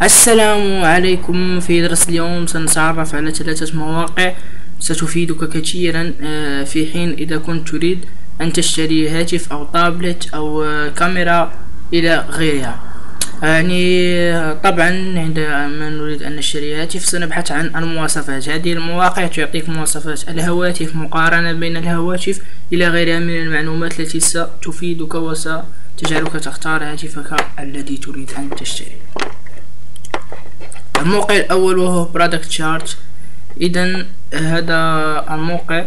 السلام عليكم في درس اليوم. سنتعرف على ثلاثة مواقع ستفيدك كثيرا آه، في حين إذا كنت تريد أن تشتري هاتف أو تابلت أو آه، كاميرا إلى غيرها. يعني آه، طبعا عندما نريد أن نشتري هاتف سنبحث عن المواصفات. هذه المواقع تعطيك مواصفات الهواتف مقارنة بين الهواتف إلى غيرها من المعلومات التي ستفيدك وستجعلك تختار هاتفك الذي تريد أن تشتري. الموقع الأول وهو برودكت شارت إذا هذا الموقع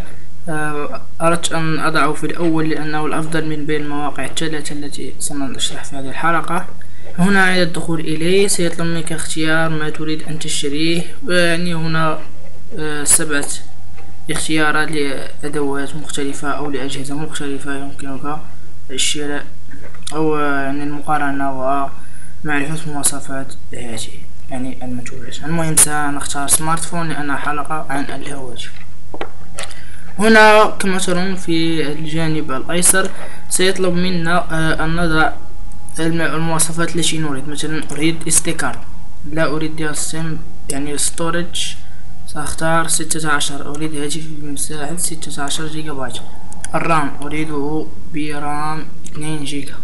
آه، أردت أن أضعه في الأول لأنه الأفضل من بين المواقع الثلاثة التي سنشرح في هذه الحلقة. هنا عند الدخول إليه سيطلب منك اختيار ما تريد أن تشتريه. يعني هنا آه، سبعة اختيارات لأدوات مختلفة أو لأجهزة مختلفة يمكنك الشراء أو يعني المقارنة ومعرفة مواصفات هذه يعني المنتوجات المهم سنختار smartphone لأنها حلقة عن الهواتف هنا كما ترون في الجانب الأيسر سيطلب منا آه، أن نضع المواصفات التي نريد. مثلا أريد SD card لا أريد ديال يعني storage سأختار ستة عشر. أريد هاتف بمساحة ستة عشر جيجا بايت. ال RAM. أريده ب RAM اثنين جيجا.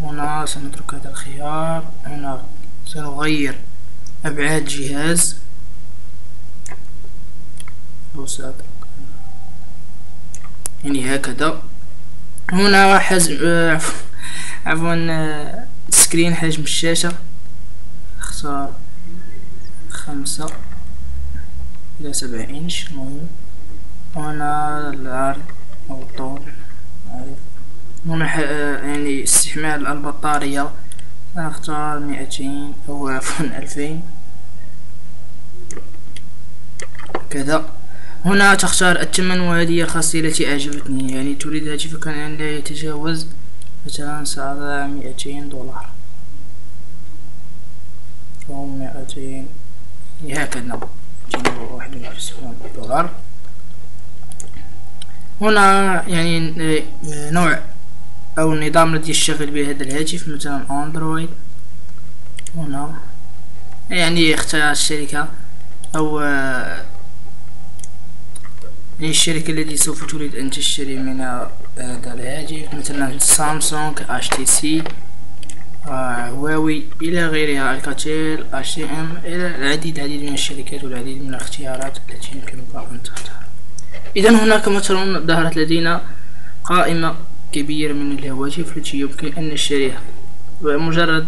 هنا سنترك هذا الخيار. هنا سنغير أبعاد جهاز. أو سأترك. يعني هكذا. هنا حجم عفوا سكرين حجم الشاشة. اختار خمسة إلى سبعة إنش مهم هنا العرض أو الطول هنا يعني استحمال البطارية. أختار مئتين أو عفوا ألفين. كذا. هنا تختار الثمن وهذه الخاصية التي أعجبتني. يعني تريد هاتفك أن لا يتجاوز مثلا سأضع مئتين دولار. أو مئتين. هكذا. واحد وعشرين دولار. هنا يعني نوع أو النظام الذي يشتغل به هذا الهاتف مثلا أندرويد هنا. يعني اختيار الشركة أو يعني الشركة التي سوف تريد أن تشتري منها هذا الهاتف مثلا سامسونج HTC هواوي إلى غيرها ألكاتيل HTM إلى العديد العديد من الشركات والعديد من الاختيارات التي يمكنك أن تختار اذا هنا كما ترون ظهرت لدينا قائمة كبير من الهواتف التي يمكن أن نشتريها بمجرد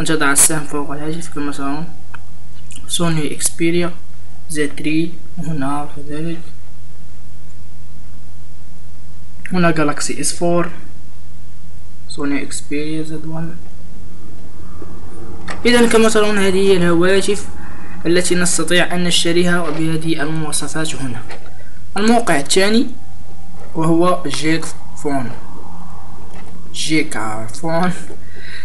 أن تضع السهم فوق الهاتف كما ترون Sony Xperia Z3 هنا كذلك هنا Galaxy S4 Sony Xperia Z1 إذا كما ترون هذه هي الهواتف التي نستطيع أن نشتريها بهذه المواصفات هنا. الموقع الثاني وهو Geek phone. Geeka phone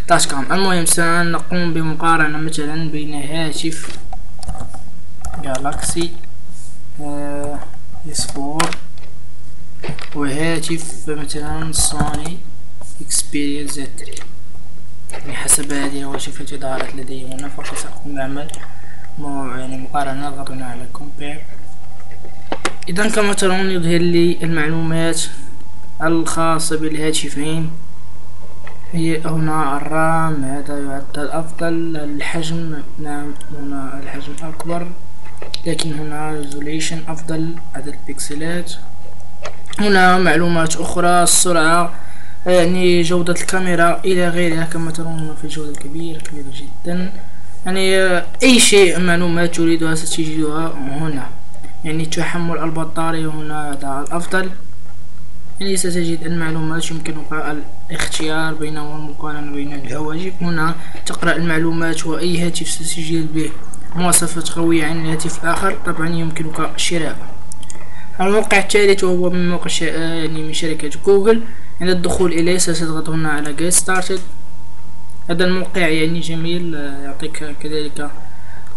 dash المهم سنقوم بمقارنة مثلا بين هاتف Galaxy S four وهاتف مثلا Sony Xperia Z3 يعني حسب هذه الوظيفة التي ظهرت لدي هنا فقط سأقوم بعمل يعني مقارنة. أضغط هنا على compare اذا كما ترون يظهر لي المعلومات الخاصة بالهاتفين. هي هنا ال RAM هذا يعد الأفضل الحجم نعم هنا الحجم أكبر لكن هنا resolution أفضل عدد البكسلات. هنا معلومات أخرى السرعة يعني جودة الكاميرا إلى غيرها كما ترون في جودة كبيرة كبيرة جدا. يعني أي شيء معلومات تريدها ستجدها هنا. يعني تحمل البطارية هنا هذا الأفضل. يعني ستجد المعلومات يمكنك الاختيار بينه والمقارنة بين الهواتف هنا تقرأ المعلومات وأي هاتف ستسجل به مواصفات قوية عن الهاتف الآخر. طبعا يمكنك شراءه الموقع الثالث وهو من موقع يعني من شركة جوجل. عند الدخول إليه ستضغط هنا على get started. هذا الموقع يعني جميل يعطيك كذلك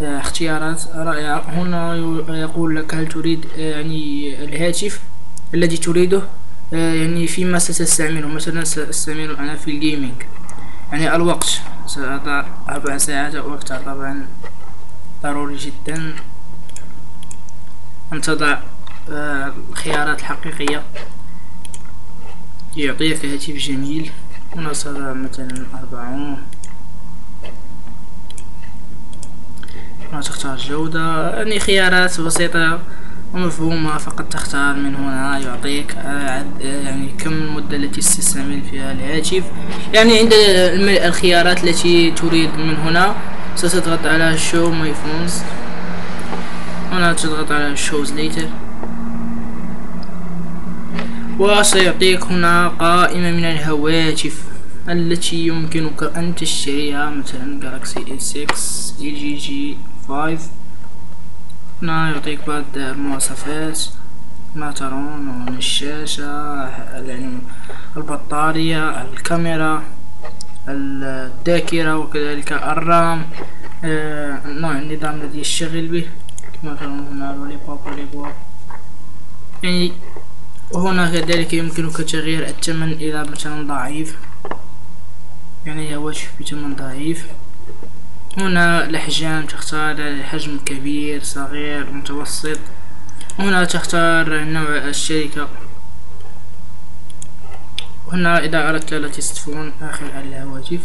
آه، اختيارات رائعة. هنا يقول لك هل تريد آه، يعني الهاتف الذي تريده؟ يعني فيما ستستعمله مثلا سأستعمله أنا في الجيمنج يعني الوقت سأضع أربع ساعات أو أكثر طبعا ضروري جدا. أن تضع آه، الخيارات الحقيقية يعطيك هاتف جميل. هنا سأضع مثلا أربعون هنا تختار جودة. يعني خيارات بسيطة. ومفهومة فقط تختار من هنا يعطيك يعني كم المدة التي تستعمل فيها الهاتف؟ يعني عند الخيارات التي تريد من هنا ستضغط على show my phones. هنا تضغط على shows later. وسيعطيك هنا قائمة من الهواتف التي يمكنك أن تشتريها مثلا Galaxy S6 LG G5 هنا يعطيك بعض المواصفات ما ترون الشاشة يعني البطارية الكاميرا الذاكرة وكذلك الرام آه، نوع النظام الذي يشتغل به كما ترون هنا لوليبوب لوليبوب. يعني وهنا كذلك يمكنك تغيير الثمن إلى مثلا ضعيف. يعني هواتف بثمن ضعيف. هنا الأحجام تختار حجم كبير صغير متوسط. هنا تختار نوع الشركة. هنا إذا أردت لا تستفون آخر الهواتف.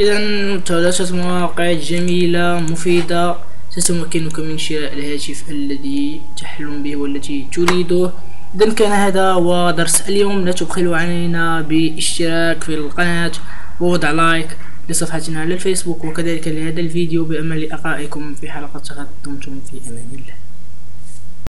إذا ثلاثة مواقع جميلة مفيدة. ستمكنك من شراء الهاتف الذي تحلم به والتي تريده. إذا كان هذا هو درس اليوم. لا تبخلوا علينا باشتراك في القناة. ووضع لايك لصفحتنا على الفيسبوك وكذلك لهذا الفيديو بأمل لقائكم في حلقة غد دمتم في أمان الله.